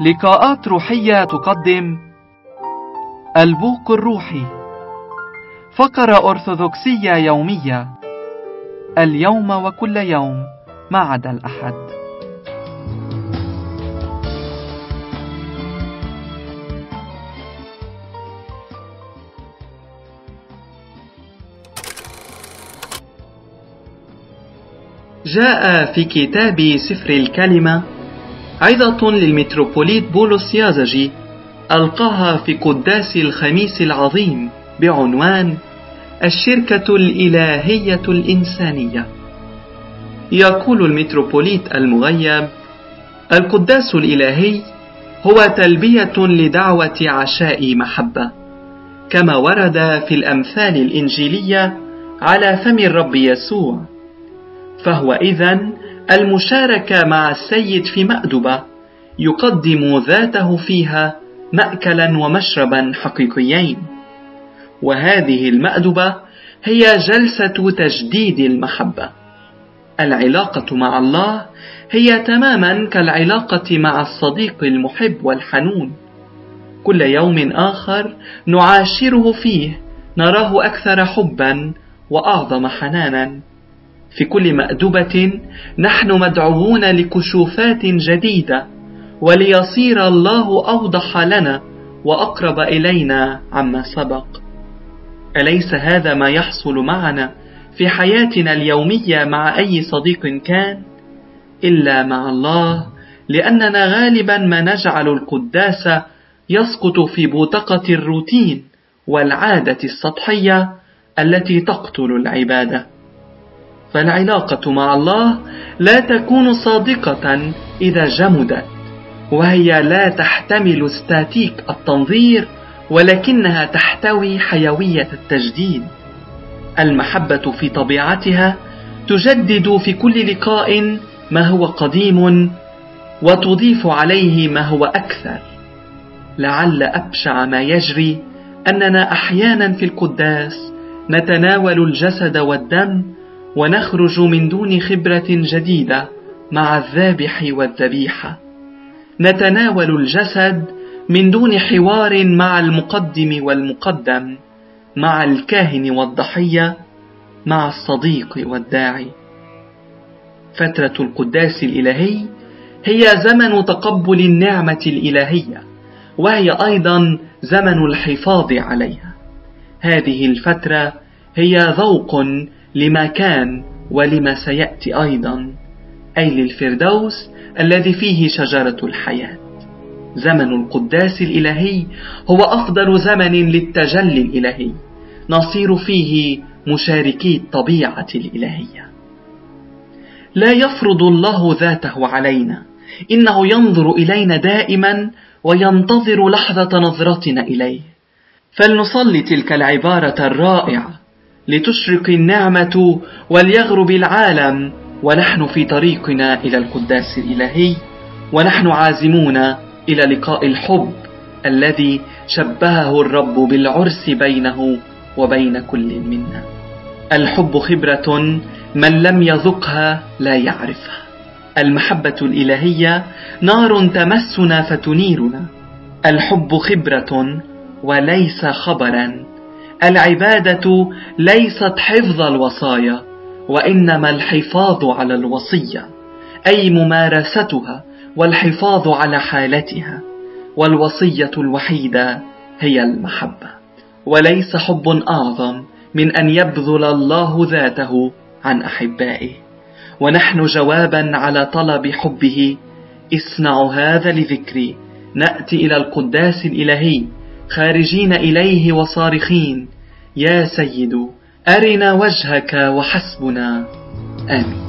لقاءات روحية تقدم البوق الروحي. فقرة أرثوذكسية يومية. اليوم وكل يوم ما عدا الأحد. جاء في كتاب سفر الكلمة عظة للمتروبوليت بولس يازجي ألقاها في قداس الخميس العظيم بعنوان الشركة الإلهية الإنسانية. يقول المتروبوليت المغيب القداس الإلهي هو تلبية لدعوة عشاء محبة كما ورد في الأمثال الإنجيلية على فم الرب يسوع فهو إذن المشاركة مع السيد في مأدبة يقدم ذاته فيها مأكلا ومشربا حقيقيين. وهذه المأدبة هي جلسة تجديد المحبة. العلاقة مع الله هي تماما كالعلاقة مع الصديق المحب والحنون. كل يوم آخر نعاشره فيه نراه أكثر حبا وأعظم حنانا. في كل مأدبة نحن مدعوون لكشوفات جديدة وليصير الله أوضح لنا وأقرب إلينا عما سبق أليس هذا ما يحصل معنا في حياتنا اليومية مع أي صديق كان؟ إلا مع الله لأننا غالبا ما نجعل القداس يسقط في بوتقة الروتين والعادة السطحية التي تقتل العبادة فالعلاقة مع الله لا تكون صادقة إذا جمدت وهي لا تحتمل استاتيك التنظير ولكنها تحتوي حيوية التجديد. المحبة في طبيعتها تجدد في كل لقاء ما هو قديم وتضيف عليه ما هو أكثر. لعل أبشع ما يجري أننا أحيانا في القداس نتناول الجسد والدم ونخرج من دون خبرة جديدة مع الذابح والذبيحة. نتناول الجسد من دون حوار مع المقدم والمقدم مع الكاهن والضحية مع الصديق والداعي. فترة القداس الإلهي هي زمن تقبل النعمة الإلهية وهي أيضا زمن الحفاظ عليها. هذه الفترة هي ذوق لما كان ولما سيأتي أيضا أي للفردوس الذي فيه شجرة الحياة. زمن القداس الإلهي هو أفضل زمن للتجلي الإلهي. نصير فيه مشاركي الطبيعة الإلهية. لا يفرض الله ذاته علينا. إنه ينظر إلينا دائما وينتظر لحظة نظرتنا إليه. فلنصلي تلك العبارة الرائعة لتشرق النعمة وليغرب العالم ونحن في طريقنا إلى القداس الإلهي ونحن عازمون إلى لقاء الحب الذي شبهه الرب بالعرس بينه وبين كل منا. الحب خبرة من لم يذقها لا يعرفها. المحبة الإلهية نار تمسنا فتنيرنا. الحب خبرة وليس خبرا العبادة ليست حفظ الوصايا وإنما الحفاظ على الوصية أي ممارستها والحفاظ على حالتها والوصية الوحيدة هي المحبة. وليس حب أعظم من أن يبذل الله ذاته عن أحبائه. ونحن جوابا على طلب حبه اصنعوا هذا لذكري نأتي إلى القداس الإلهي خارجين إليه وصارخين. يا سيد أرنا وجهك وحسبنا. آمين.